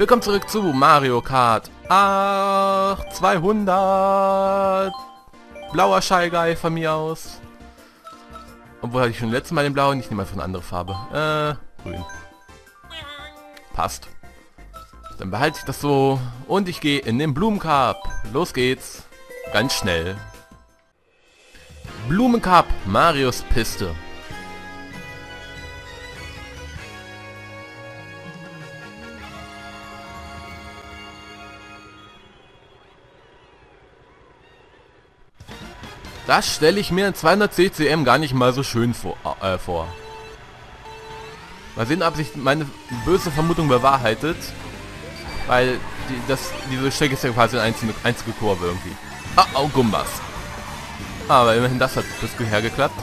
Willkommen zurück zu Mario Kart 8 200 Blauer Shy von mir aus. Obwohl hatte ich schon letztes Mal den blauen, ich nehme einfach eine andere Farbe. Äh, grün. Passt. Dann behalte ich das so und ich gehe in den Blumencup. Los geht's. Ganz schnell. Blumencup, Marius Piste. Das stelle ich mir in 200 CCM gar nicht mal so schön vor. Äh, vor. Mal sehen, ob sich meine böse Vermutung bewahrheitet. Weil die, das, diese Strecke ist ja quasi eine einzige, einzige Kurve irgendwie. Ah, oh, Gumbas. Aber immerhin das hat bis hergeklappt.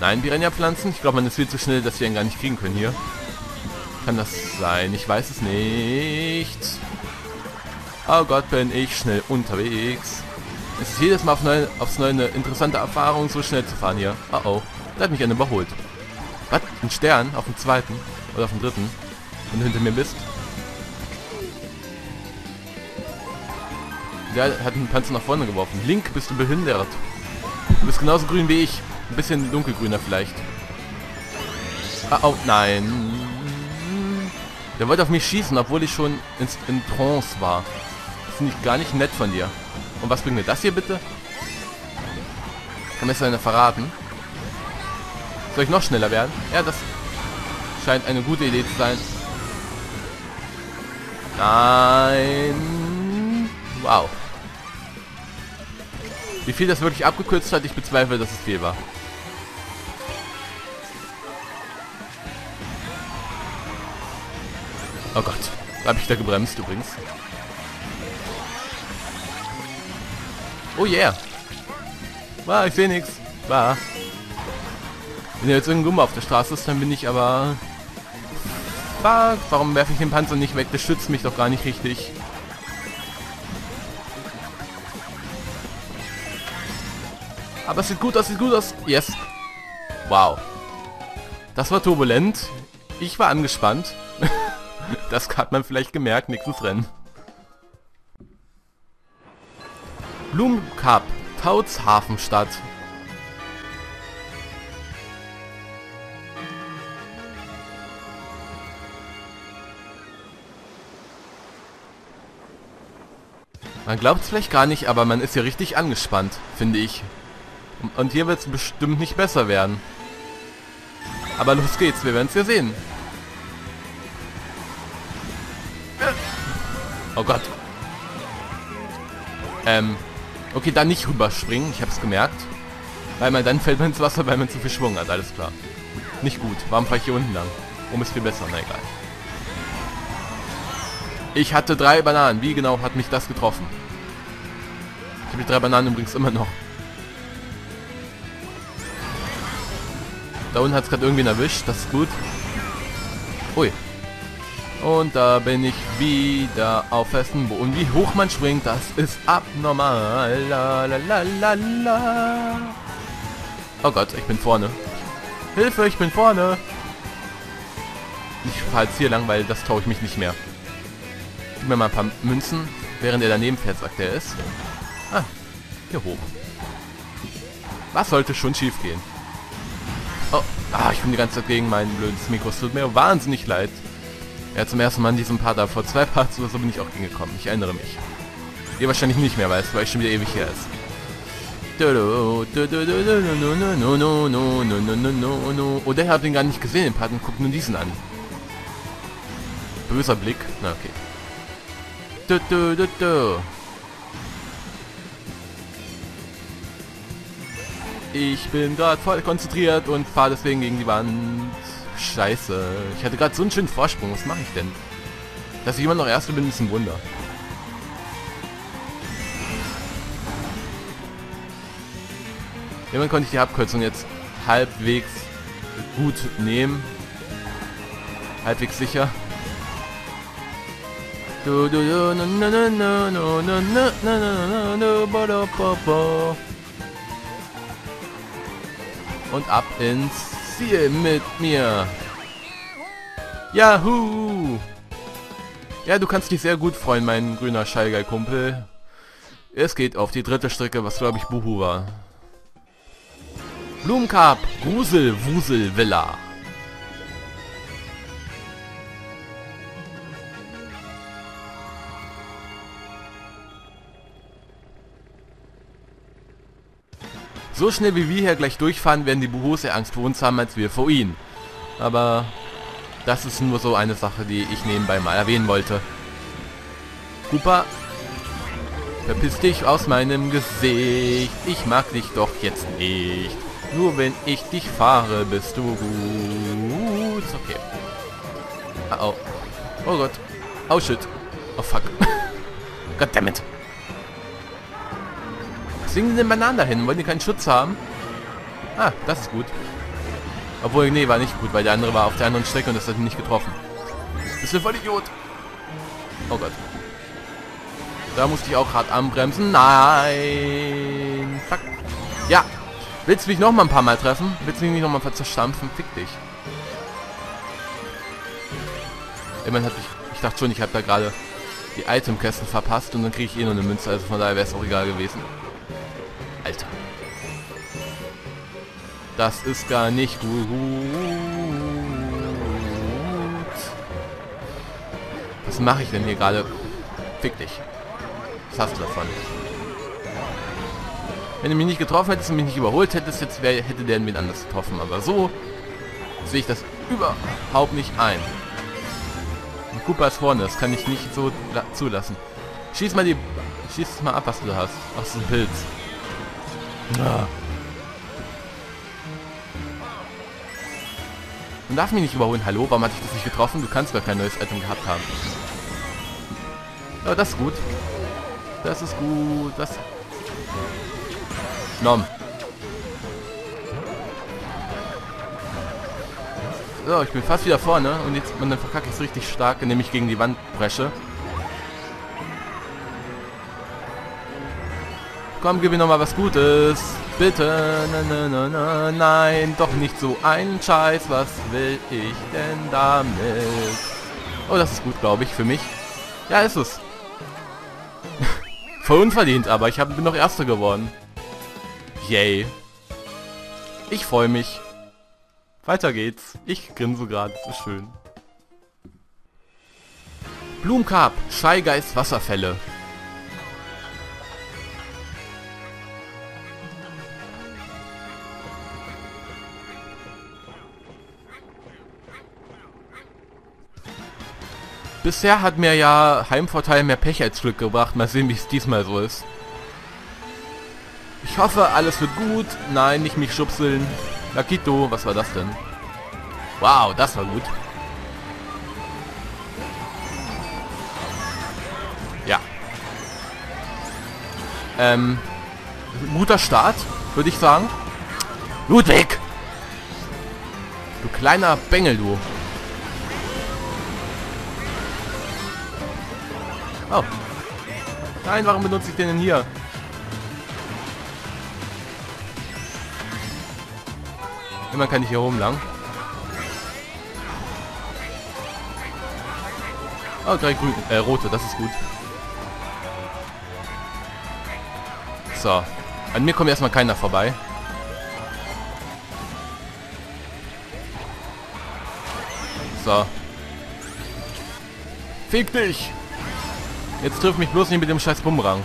Nein, Piranha-Pflanzen. Ich glaube, man ist viel zu schnell, dass wir ihn gar nicht kriegen können hier. Kann das sein? Ich weiß es nicht. Oh Gott, bin ich schnell unterwegs. Es ist jedes Mal auf neu, aufs Neue eine interessante Erfahrung, so schnell zu fahren hier. Oh oh, da hat mich einer überholt. Was? Ein Stern? Auf dem zweiten? Oder auf dem dritten? Wenn du hinter mir bist? Der hat einen Panzer nach vorne geworfen. Link, bist du behindert? Du bist genauso grün wie ich. Ein bisschen dunkelgrüner vielleicht. Ah, oh, nein. Der wollte auf mich schießen, obwohl ich schon ins, in Trance war. Das finde ich gar nicht nett von dir. Und was bringt mir das hier bitte? Kann mir das einer verraten? Soll ich noch schneller werden? Ja, das scheint eine gute Idee zu sein. Nein. Wow. Wie viel das wirklich abgekürzt hat, ich bezweifle, dass es viel war. Oh Gott. Habe ich da gebremst übrigens. Oh yeah. War, ich sehe nichts. War. Wenn jetzt irgendein Gummi auf der Straße ist, dann bin ich aber... Fuck, warum werfe ich den Panzer nicht weg? Der schützt mich doch gar nicht richtig. Aber es sieht gut aus, sieht gut aus. Yes. Wow. Das war turbulent. Ich war angespannt. das hat man vielleicht gemerkt, nächstes Rennen. Blumencup, Tautshafenstadt. Man glaubt es vielleicht gar nicht, aber man ist ja richtig angespannt, finde ich. Und hier wird es bestimmt nicht besser werden. Aber los geht's, wir werden es ja sehen. Oh Gott. Ähm, Okay, dann nicht rüberspringen, ich hab's gemerkt. Weil man dann fällt man ins Wasser, weil man zu viel Schwung hat, alles klar. Nicht gut. Warum fahre ich hier unten lang? Um ist viel besser, na egal. Ich hatte drei Bananen. Wie genau hat mich das getroffen? Ich habe die drei Bananen übrigens immer noch. Da unten hat es gerade irgendwen erwischt. Das ist gut. Ui. Und da bin ich wieder auf festem Boden. Wie hoch man springt, das ist abnormal. La, la, la, la. Oh Gott, ich bin vorne. Hilfe, ich bin vorne. Ich fahre jetzt hier lang, weil das traue ich mich nicht mehr. Gib mir mal ein paar Münzen, während er daneben fährt, sagt er es. Ah, hier hoch. Was sollte schon schief gehen? Oh, ah, ich bin die ganze Zeit gegen mein blödes Mikro. Es tut mir wahnsinnig leid. Ja, zum ersten Mal in diesem Part, aber vor zwei Parts oder so bin ich auch hingekommen. Ich erinnere mich. Ihr wahrscheinlich nicht mehr, weil es schon wieder ewig her ist. Oh, der hat den gar nicht gesehen, den Part, und guckt nur diesen an. Böser Blick. Na, okay. Ich bin gerade voll konzentriert und fahre deswegen gegen die Wand. Scheiße. Ich hatte gerade so einen schönen Vorsprung. Was mache ich denn? Dass ich immer noch Erste bin, ist ein Wunder. Irgendwann konnte ich die Abkürzung jetzt halbwegs gut nehmen. Halbwegs sicher. Und ab ins Ziel mit mir. Yahoo! Ja, du kannst dich sehr gut freuen, mein grüner Schallgeil-Kumpel. Es geht auf die dritte Strecke, was glaube ich Buhu war. Blumenkarp, Grusel, Wusel, Villa. So schnell wie wir hier gleich durchfahren, werden die Buhos eher Angst vor uns haben, als wir vor ihnen. Aber das ist nur so eine Sache, die ich nebenbei mal erwähnen wollte. Cooper, verpiss dich aus meinem Gesicht. Ich mag dich doch jetzt nicht. Nur wenn ich dich fahre, bist du gut. Okay. Oh, oh. Oh Gott. Oh shit. Oh fuck. Goddammit. Singen die denn Bananen dahin? Wollen die keinen Schutz haben? Ah, das ist gut. Obwohl, nee, war nicht gut, weil der andere war auf der anderen Strecke und das hat ihn nicht getroffen. Das ist ein voll Idiot. Oh Gott. Da musste ich auch hart anbremsen. Nein. Fuck. Ja. Willst du mich noch mal ein paar Mal treffen? Willst du mich noch mal zerstampfen? Fick dich. Immerhin hatte ich... Ich dachte schon, ich habe da gerade die Itemkästen verpasst und dann kriege ich eh nur eine Münze. Also von daher wäre es auch egal gewesen. Alter. Das ist gar nicht gut. Was mache ich denn hier gerade? Fick dich. Was hast du davon? Wenn du mich nicht getroffen hättest und mich nicht überholt hättest, jetzt wär, hätte der wen anders getroffen. Aber so sehe ich das überhaupt nicht ein. Und Cooper ist vorne, das kann ich nicht so zulassen. Schieß mal die... Schieß mal ab, was du hast. Ach, so ein Pilz. Ja. Man darf mich nicht überholen. Hallo, warum hatte ich das nicht getroffen? Du kannst gar kein neues Item gehabt haben. Ja, das ist gut. Das ist gut. Das... Nom. So, ich bin fast wieder vorne und jetzt man dann verkacke ich es richtig stark, nämlich gegen die Wand presche. Komm, gib mir noch mal was Gutes. Bitte, na, na, na, nein, doch nicht so ein Scheiß. Was will ich denn damit? Oh, das ist gut, glaube ich, für mich. Ja, ist es. Voll unverdient, aber ich hab, bin noch Erster geworden. Yay. Ich freue mich. Weiter geht's. Ich grinse gerade, so schön. Blumenkarp, Scheigeist, Wasserfälle. Bisher hat mir ja Heimvorteil mehr Pech als Glück gebracht. Mal sehen, wie es diesmal so ist. Ich hoffe, alles wird gut. Nein, nicht mich schubseln. Lakito, was war das denn? Wow, das war gut. Ja. Ähm, guter Start, würde ich sagen. Ludwig! Du kleiner Bengel, du. Oh. Nein, warum benutze ich den denn hier? Immer kann ich hier oben lang. Oh, drei grün, äh, rote, das ist gut. So. An mir kommt erstmal keiner vorbei. So. Fick dich! Jetzt trifft mich bloß nicht mit dem scheiß Bumerang.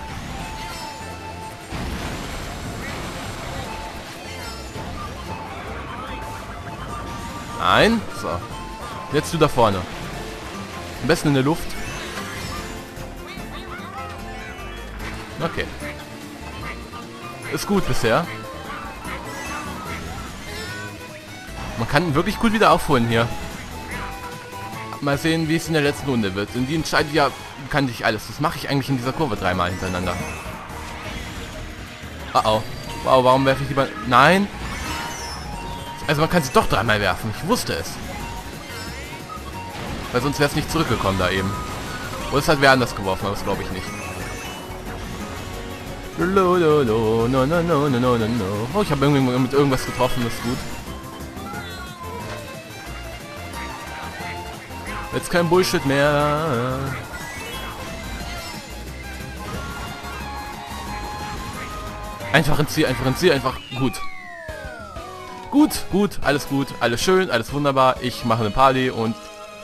Nein. So. Jetzt du da vorne. Am besten in der Luft. Okay. Ist gut bisher. Man kann wirklich gut wieder aufholen hier. Mal sehen, wie es in der letzten Runde wird. Und die entscheidet ja kann ich alles. Das mache ich eigentlich in dieser Kurve dreimal hintereinander. Oh oh. Wow, warum werfe ich lieber... Nein. Also man kann sie doch dreimal werfen. Ich wusste es. Weil sonst wäre es nicht zurückgekommen da eben. Oder es hat wer anders geworfen, aber das glaube ich nicht. Oh, ich habe irgendwie mit irgendwas getroffen, das ist gut. Jetzt kein Bullshit mehr. Einfach ins Ziel, einfach ins Ziel, einfach gut. Gut, gut, alles gut, alles schön, alles wunderbar. Ich mache eine Party und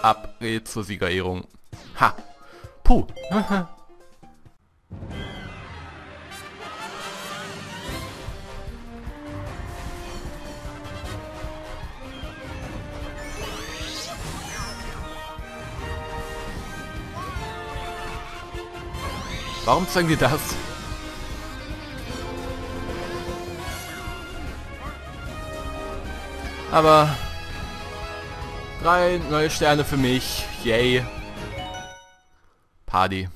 ab geht's zur Siegerehrung. Ha. Puh. Warum zeigen die das? Aber drei neue Sterne für mich. Yay. Party.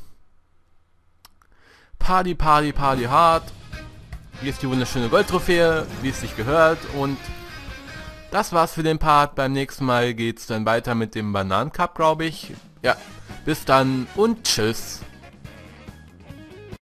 Party, Party, Party hart. Hier ist die wunderschöne Goldtrophäe, wie es sich gehört. Und das war's für den Part. Beim nächsten Mal geht's dann weiter mit dem Bananen Cup, glaube ich. Ja, bis dann und tschüss.